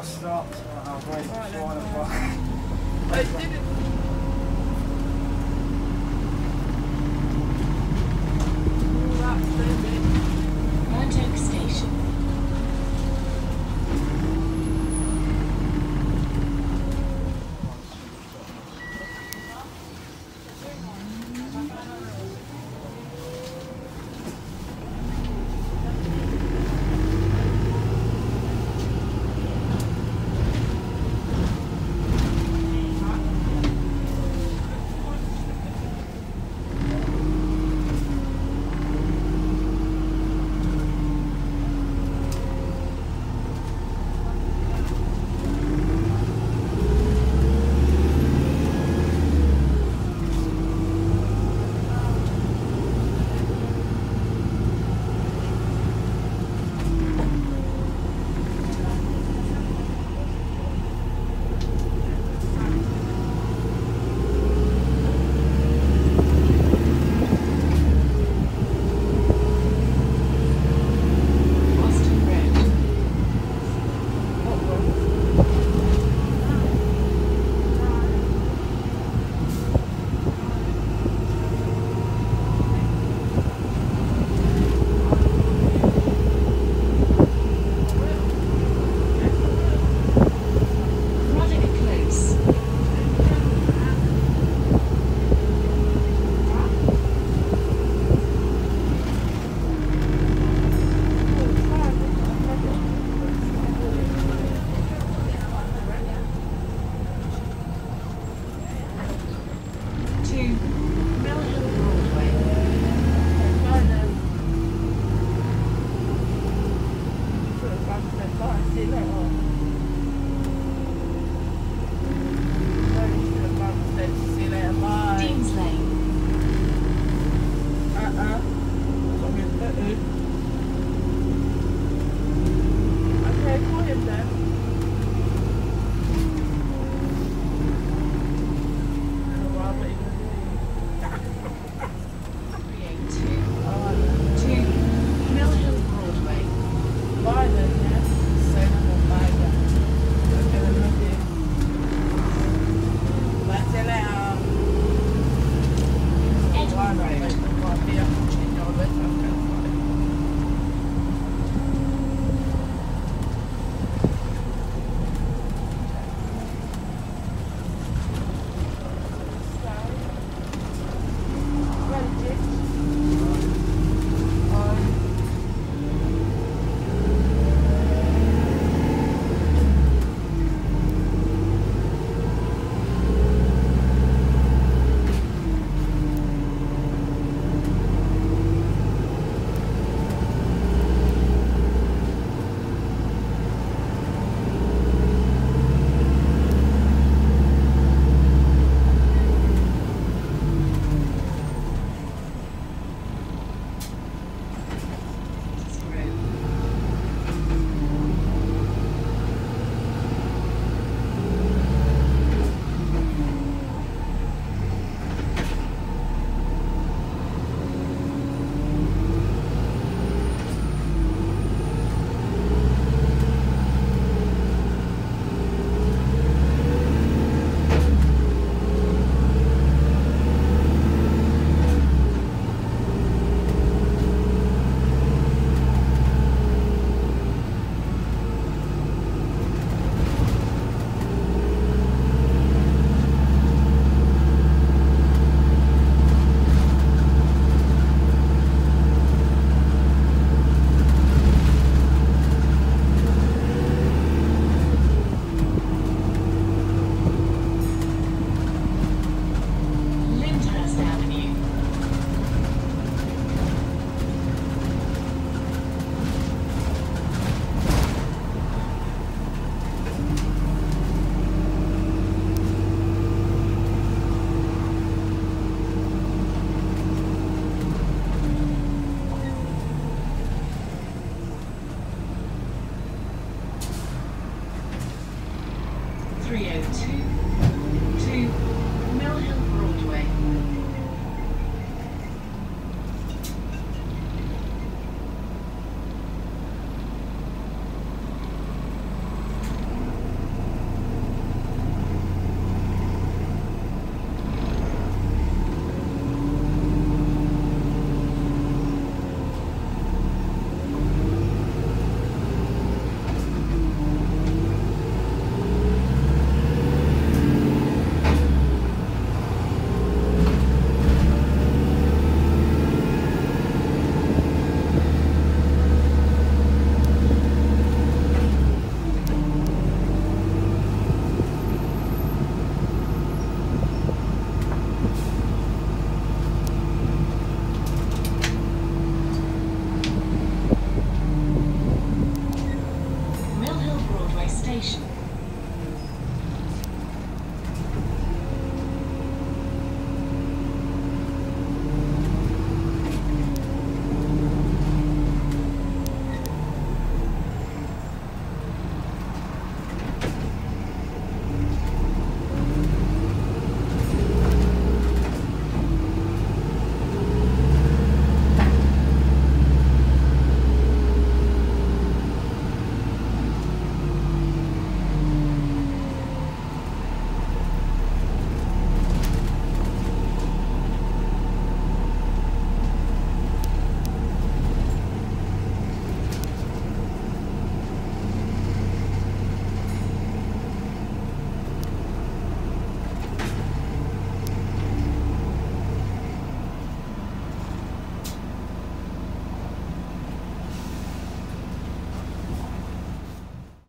where stopped. Uh, I was waiting for one of I